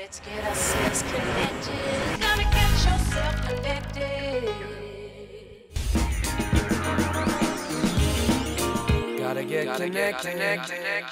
Let's get ourselves connected. Gotta get yourself connected. Gotta get connected.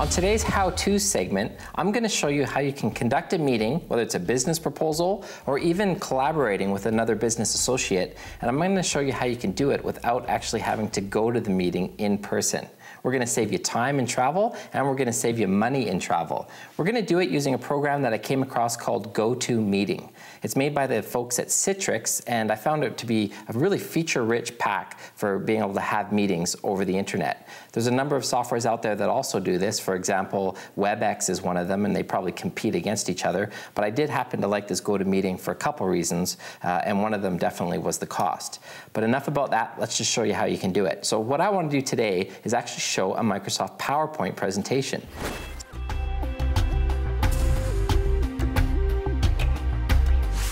On today's how-to segment, I'm going to show you how you can conduct a meeting, whether it's a business proposal or even collaborating with another business associate, and I'm going to show you how you can do it without actually having to go to the meeting in person. We're going to save you time in travel, and we're going to save you money in travel. We're going to do it using a program that I came across called GoToMeeting. It's made by the folks at Citrix, and I found it to be a really feature-rich pack for being able to have meetings over the internet. There's a number of softwares out there that also do this. For example, WebEx is one of them, and they probably compete against each other. But I did happen to like this GoToMeeting for a couple reasons, uh, and one of them definitely was the cost. But enough about that. Let's just show you how you can do it. So what I want to do today is actually show a Microsoft PowerPoint presentation.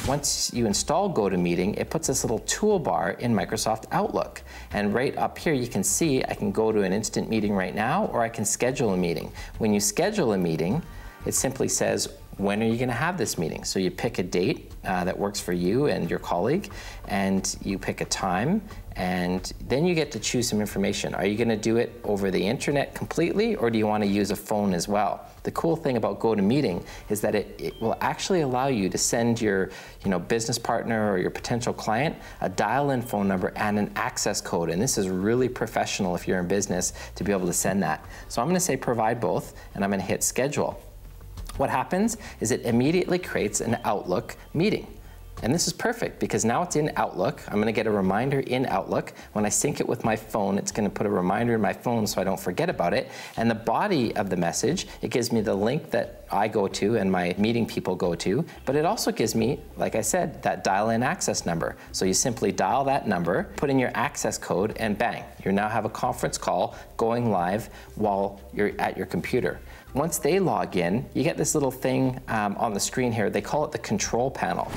Once you install GoToMeeting, it puts this little toolbar in Microsoft Outlook. And right up here, you can see I can go to an instant meeting right now, or I can schedule a meeting. When you schedule a meeting, it simply says, when are you going to have this meeting? So you pick a date uh, that works for you and your colleague, and you pick a time, and then you get to choose some information. Are you going to do it over the internet completely, or do you want to use a phone as well? The cool thing about GoToMeeting is that it, it will actually allow you to send your you know, business partner or your potential client a dial-in phone number and an access code. And this is really professional if you're in business to be able to send that. So I'm going to say provide both, and I'm going to hit schedule. What happens is it immediately creates an Outlook meeting. And this is perfect because now it's in Outlook. I'm going to get a reminder in Outlook. When I sync it with my phone, it's going to put a reminder in my phone so I don't forget about it. And the body of the message, it gives me the link that I go to and my meeting people go to, but it also gives me, like I said, that dial-in access number. So you simply dial that number, put in your access code, and bang, you now have a conference call going live while you're at your computer. Once they log in, you get this little thing um, on the screen here. They call it the control panel.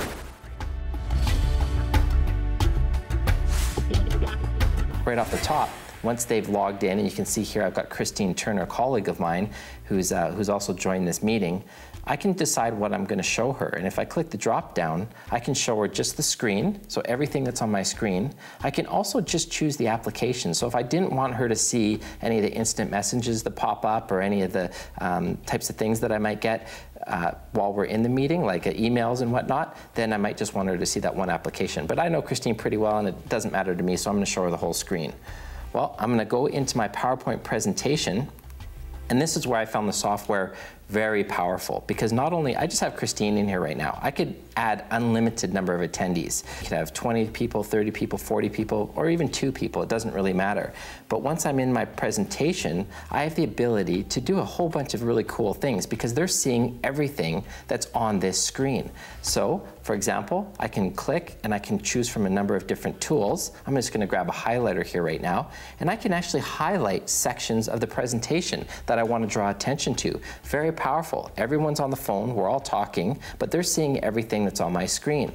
Right off the top, once they've logged in, and you can see here I've got Christine Turner, a colleague of mine, who's, uh, who's also joined this meeting, I can decide what I'm going to show her. And if I click the drop down, I can show her just the screen, so everything that's on my screen. I can also just choose the application. So if I didn't want her to see any of the instant messages that pop up or any of the um, types of things that I might get uh, while we're in the meeting, like uh, emails and whatnot, then I might just want her to see that one application. But I know Christine pretty well and it doesn't matter to me, so I'm going to show her the whole screen. Well, I'm going to go into my PowerPoint presentation and this is where I found the software very powerful because not only, I just have Christine in here right now. I could add unlimited number of attendees. You could have 20 people, 30 people, 40 people, or even two people, it doesn't really matter. But once I'm in my presentation, I have the ability to do a whole bunch of really cool things because they're seeing everything that's on this screen. So, for example, I can click and I can choose from a number of different tools. I'm just gonna grab a highlighter here right now, and I can actually highlight sections of the presentation that I wanna draw attention to. Very powerful. Everyone's on the phone, we're all talking, but they're seeing everything that's on my screen.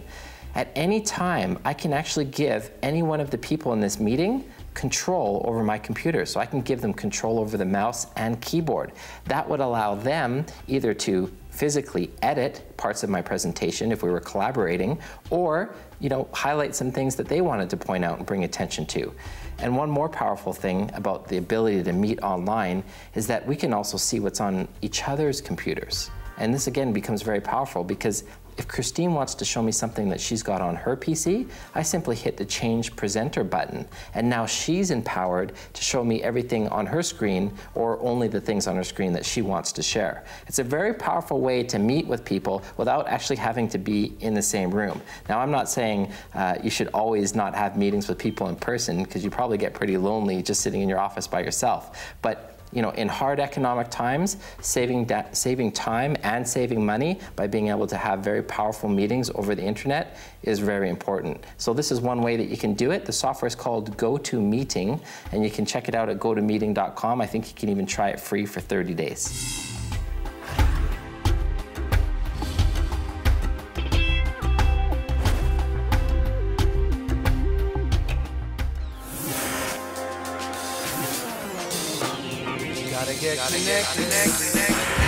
At any time, I can actually give any one of the people in this meeting control over my computer. So I can give them control over the mouse and keyboard. That would allow them either to physically edit parts of my presentation if we were collaborating, or you know, highlight some things that they wanted to point out and bring attention to. And one more powerful thing about the ability to meet online is that we can also see what's on each other's computers. And this again becomes very powerful because if Christine wants to show me something that she's got on her PC, I simply hit the change presenter button. And now she's empowered to show me everything on her screen or only the things on her screen that she wants to share. It's a very powerful way to meet with people without actually having to be in the same room. Now, I'm not saying uh, you should always not have meetings with people in person because you probably get pretty lonely just sitting in your office by yourself. But you know, in hard economic times, saving, saving time and saving money by being able to have very powerful meetings over the internet is very important. So this is one way that you can do it. The software is called GoToMeeting, and you can check it out at gotomeeting.com. I think you can even try it free for 30 days. Gotta get connected.